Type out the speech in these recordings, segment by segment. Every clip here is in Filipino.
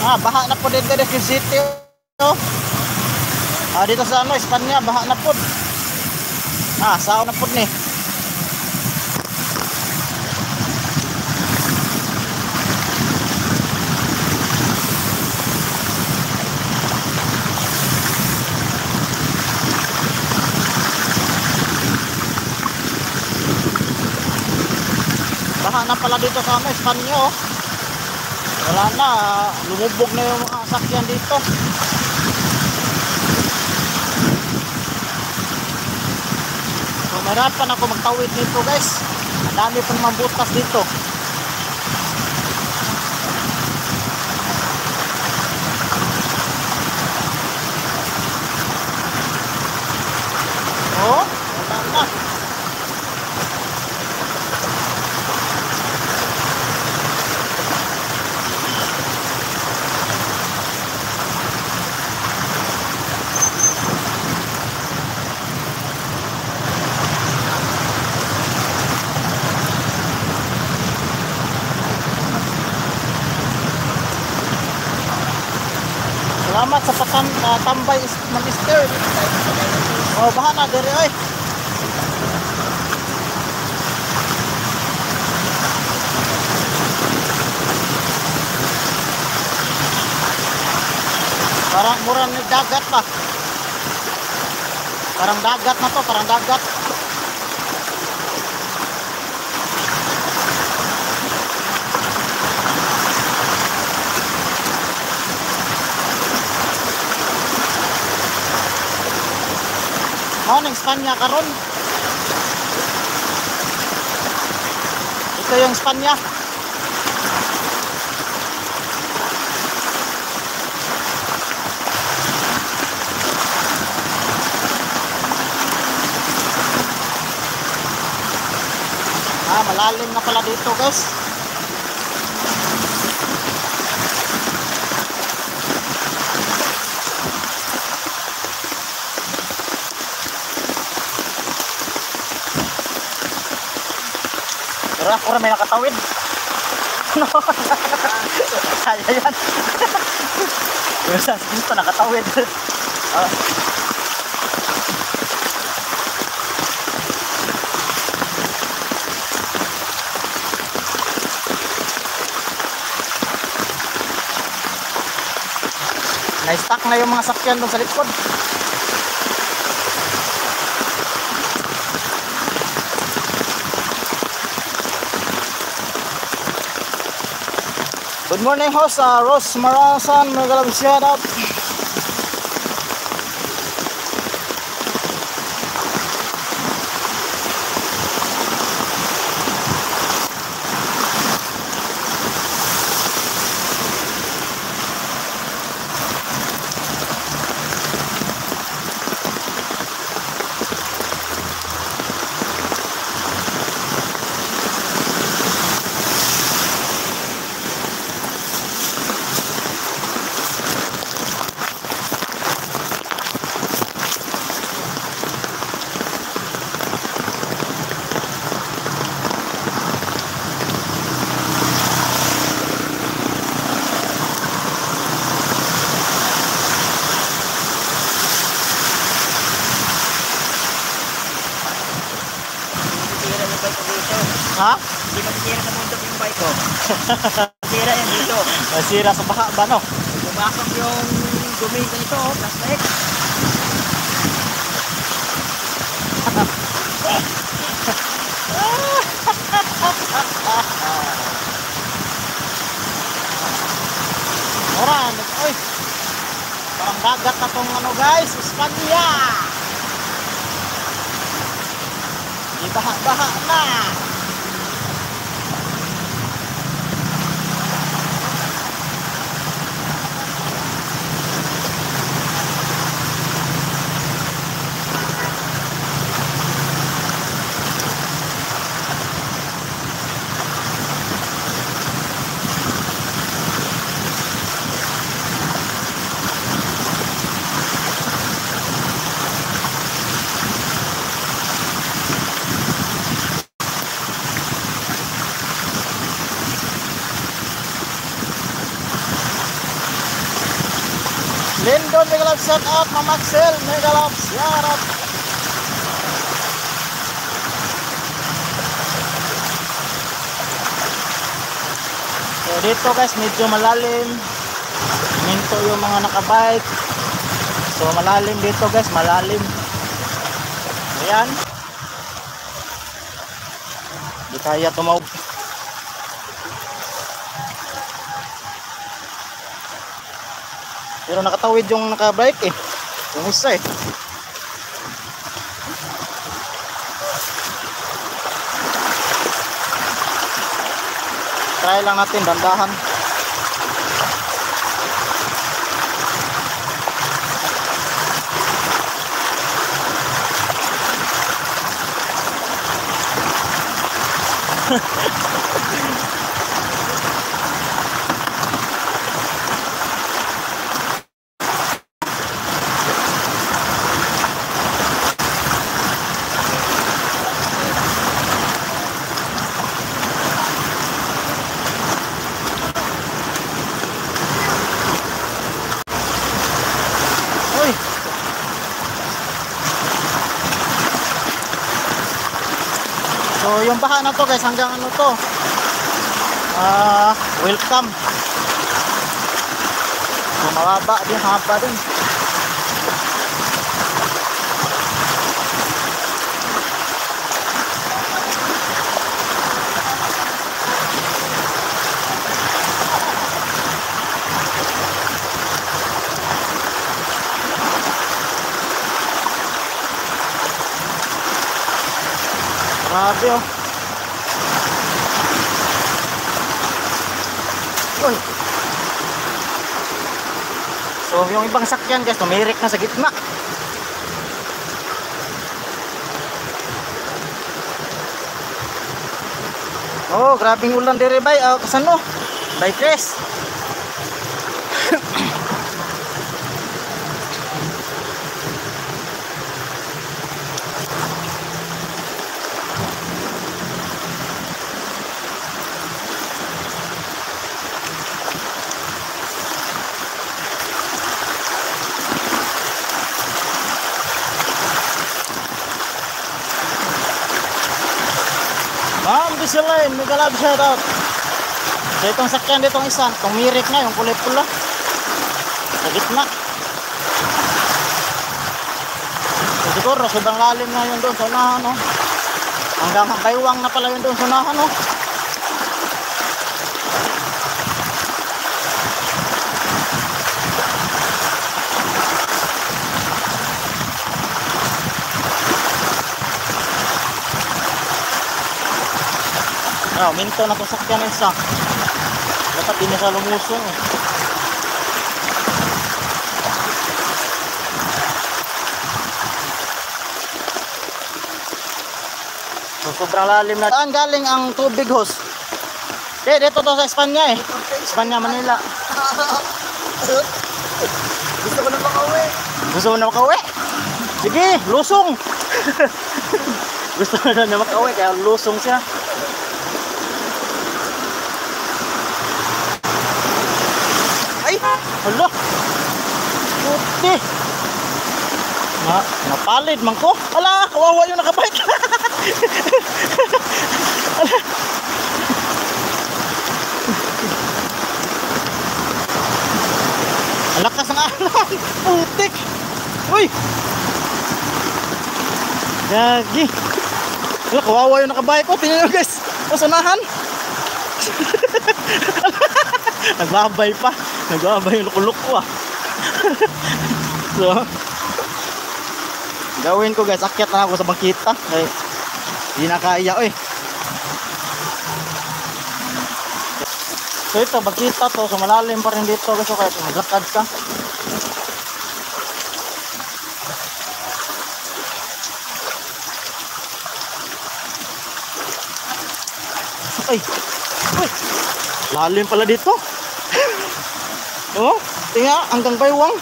Ah, baha na po din dito sa city. Oh. Ah, dito sa ano, Espanya, baha na po. Ah, sao na po ni. Baha na pala dito sa ano, Espanya, oh. Wala na, lumubog na yung mga sakyan dito. So, mahirapan ako magtawid dito guys. Ang dami pa naman butas dito. Oh, wala na. Patam uh, tambay is magister. Oh, baha na diri oy. Parang mura dagat ba? Parang dagat na to, parang dagat. Mao ning Espanya karon. Ito yung Espanya. Ah, malalim na pala dito, guys. Ako rin may nakatawid. Ano? Kaya yan. Pero sa nakatawid. Ah. Na-stuck na yung mga sakyan doon sa likod. Good morning host, uh, Rose Marasan, shout out. Sira yung bike ko dito. Ha? Hindi masisira sa bundok yung bike ko. Sira yan dito. Nasira sa baha ba no? Bumakak yung dumi ko nito, oh, plastic. Oran, oy. Parang dagat na tong ano guys, Espanya. Di baha-baha na. Shout out. Ma'am Axel, mega love shout out. So dito guys, medyo malalim. Minto yung mga nakabike. So malalim dito guys, malalim. Ayan. Di kaya tumawag. Pero nakatawid yung nakabike eh. Yung isa eh. Try lang natin dandahan. Uy! So yung baha na to guys hanggang ano to? Ah, welcome. So mababa din, haba din. Grabe oh. So yung ibang sakyan guys, tumirik na sa gitna. Oh, grabing ulan dire bay. Ah, kasano? Bay Chris. Ma'am Bisaline, mega love shout out. So itong sakyan ditong isa, tumirik na yung kulay pula. Sa gitna. So siguro, sobrang lalim na yun doon sa unahan, no? Hanggang baywang na pala yun doon sa unahan, no? Ah, minto na itong sakyan isa. Dapat din siya lumusong eh. So, sobrang lalim na. Saan galing ang tubig hose? Eh, dito to sa Espanya eh. Espanya, Manila. Gusto ko na makauwi. Gusto mo na makauwi? Sige, lusong. Gusto na na makauwi, kaya lusong siya. Hala! Puti! Na, napalid man ko. Ala, kawawa yung nakabike. Ala. Ang lakas ng alon. Putik. Uy! Gagi. Ala, kawawa yung nakabike ko. Tingnan nyo guys. Usunahan. Nagbabay pa. Nagbabay yung lukuluk ko ah. so, gawin ko guys, akyat na ako sa bangkita. Ay, hindi na kaya eh. So ito, bangkita to. So malalim pa rin dito guys. So kaya maglakad ka. Ay! Uy! Lalim pala dito. Tinga hanggang baywang.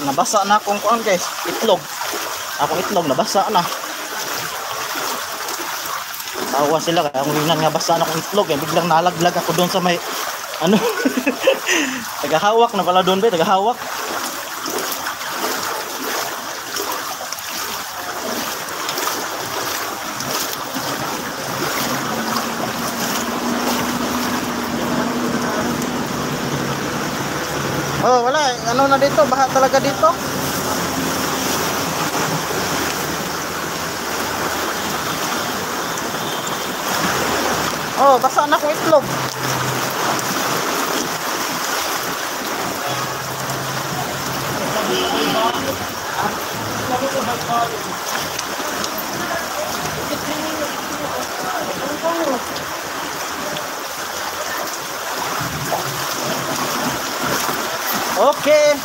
Nabasa na akong kuan guys, itlog. Akong itlog nabasa na. Tawa sila kaya akong hinan nga basa na akong itlog eh. Biglang nalaglag ako doon sa may ano tagahawak na pala doon ba tagahawak Oh, wala. eh. Ano na dito? Baha talaga dito. Oh, basa na akong itlog. Okay.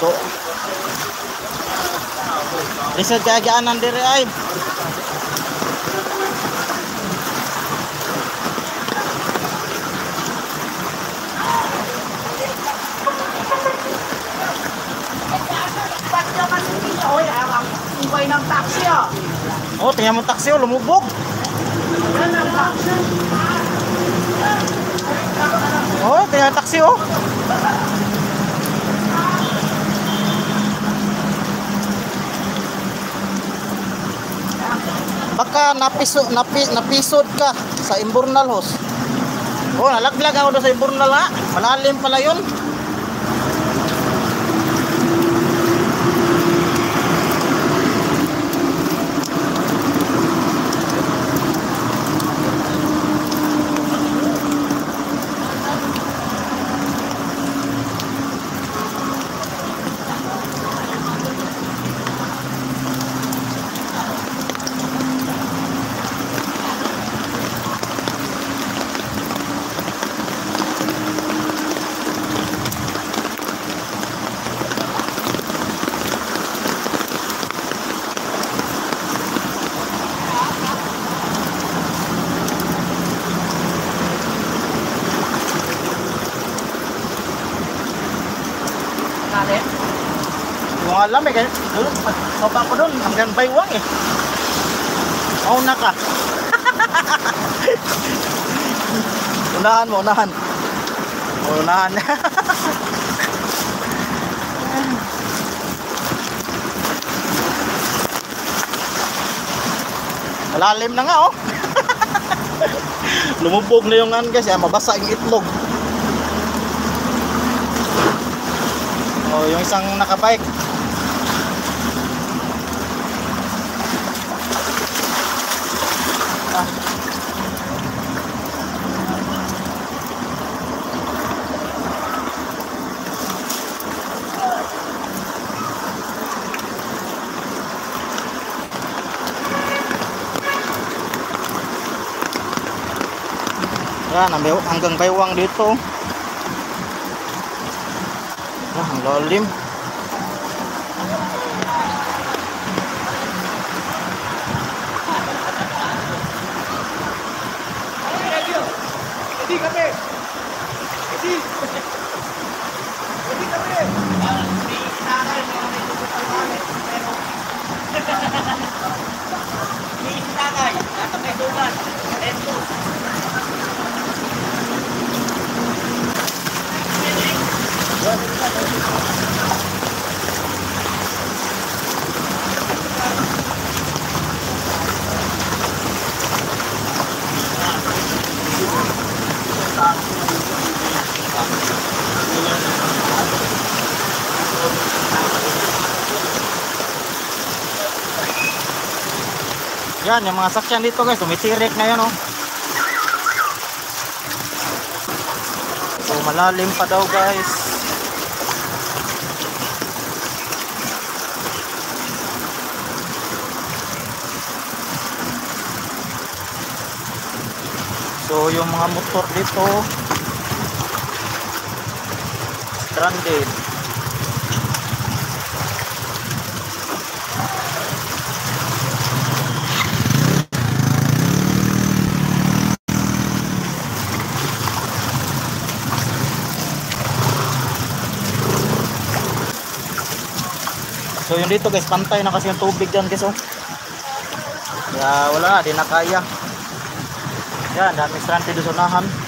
So, Lisod kaya gaanan dire ay. Ng taxi. Oh, tingnan mo taxi oh, lumubog. Oh, tingnan taxi oh. Baka napiso, napi, napisod ka sa Imbornal host. Oh, nalaglag ako sa Imbornal ha. Malalim pala yun. Alam eh, doon, baba ko doon, hanggang baywang eh. Oh, naka. unahan mo, unahan. Unahan. Malalim na nga oh. Lumubog na yung ano guys, ah, mabasa yung itlog. Oh, yung isang nakabike. Yan, ang bayaw- hanggang baywang dito. Ah, ang lalim. Yan, yung mga sakyan dito guys, tumitirik na yan oh. So malalim pa daw guys. So yung mga motor dito stranded. So yung dito guys, pantay na kasi yung tubig dyan guys oh. Kaya wala na, di na kaya. Yan, dami stranded sa unahan.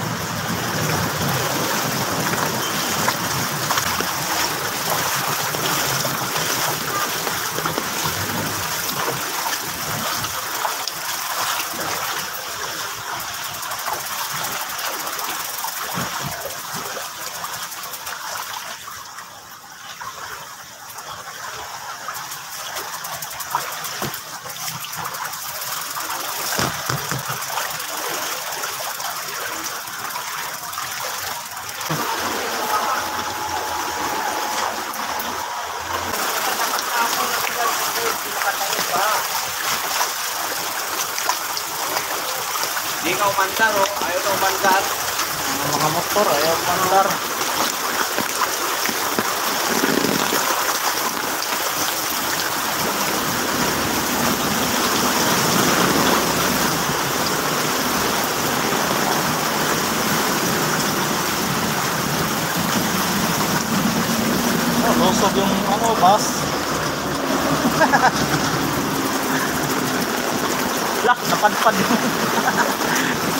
Ka umandar, oh. Ayaw na umandar. Mga motor, ayaw mandar. Oh, lusog yung ano, bus. Lah, napadpad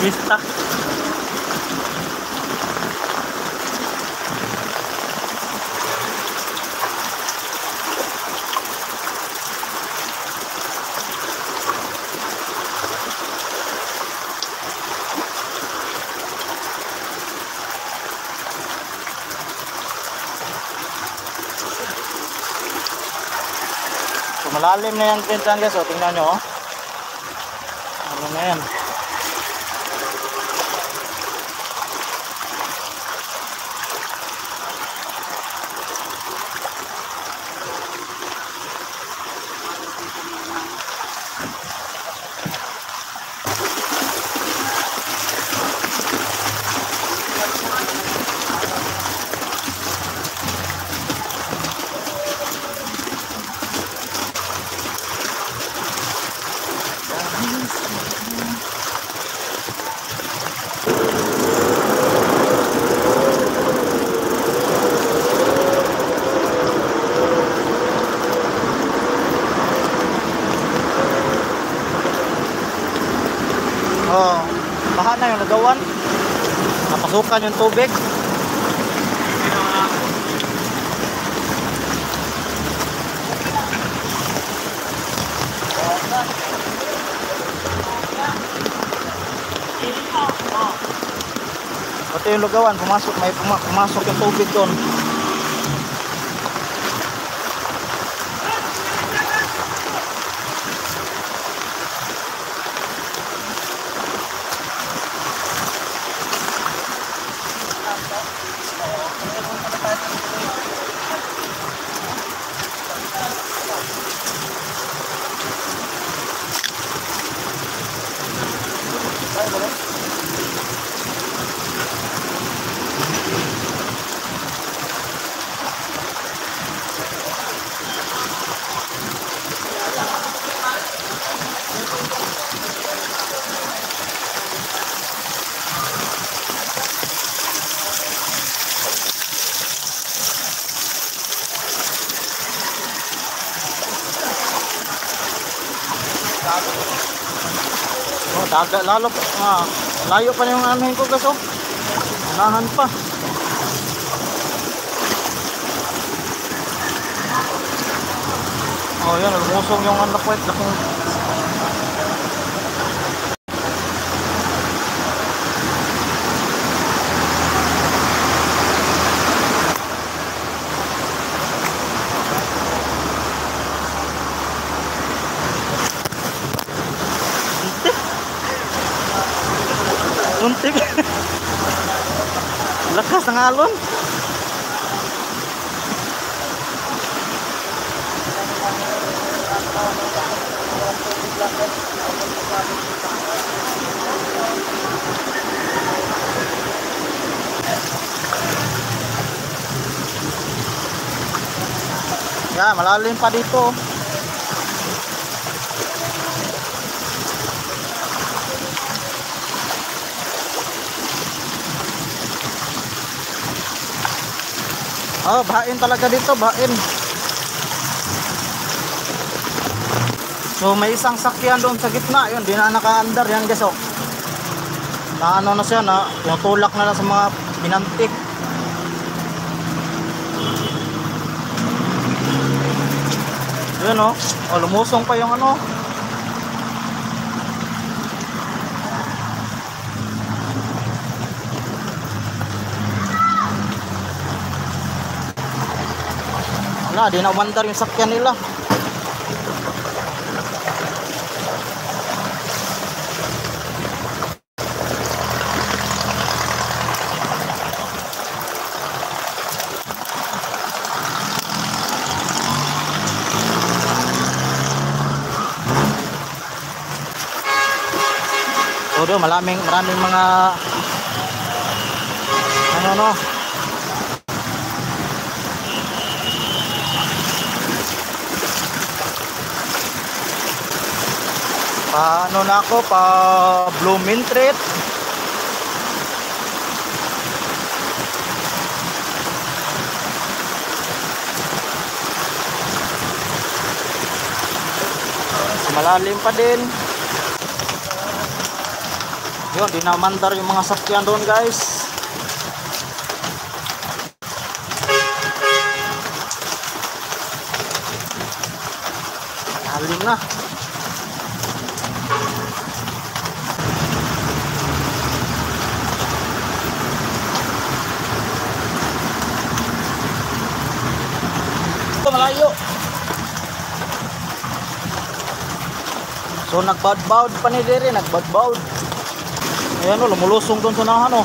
So, malalim na yung pintan guys. O, tingnan nyo. Oh. Ano na yan? Oh, baha na yung nagawan. Napasukan yung tubig. Pati yung lugawan, pumasok, may puma, pumasok yung tubig doon. Oh, daga lalo pa. Ah, layo pa yung anuhin ko guys oh. Unahan pa. Oh, yan, lumusong yung anak ko. Laking Lakas ng alon. Yeah, malalim pa dito. Oh, bahain talaga dito, bahain. So may isang sakyan doon sa gitna, yun, di na naka-under yan guys, oh. Na ano na siya, na tinutulak na lang sa mga binantik. Yun, oh. oh lumusong pa yung ano. Wala, di na umandar yung sakyan nila. So doon, maraming, maraming mga ano no pa ano na ako? Pa blooming treat malalim pa din. Yun dinamandar yung mga sakyan doon guys. Lalim na Ito, malayo so nagbadbawd pa ni Dere nagbadbawd. Ayan o lumulusong doon sa nahan o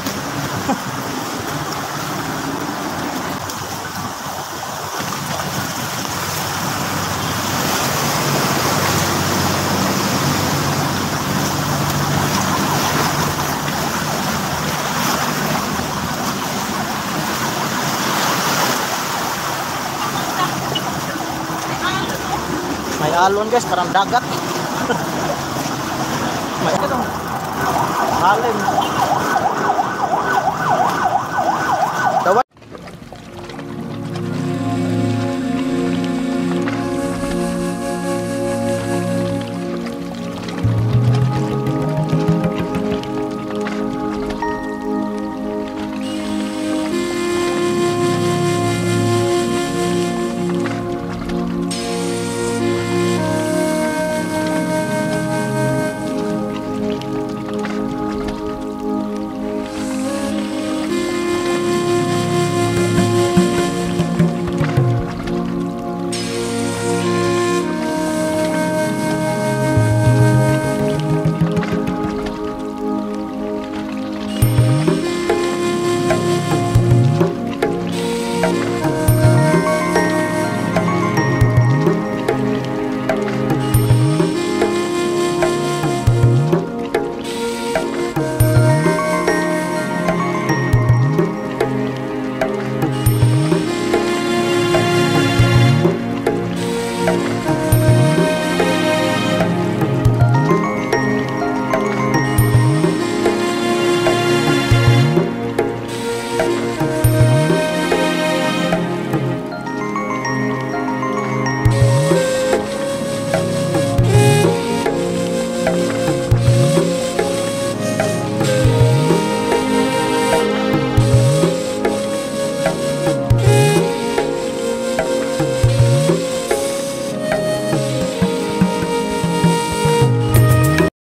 may alon guys parang dagat may halim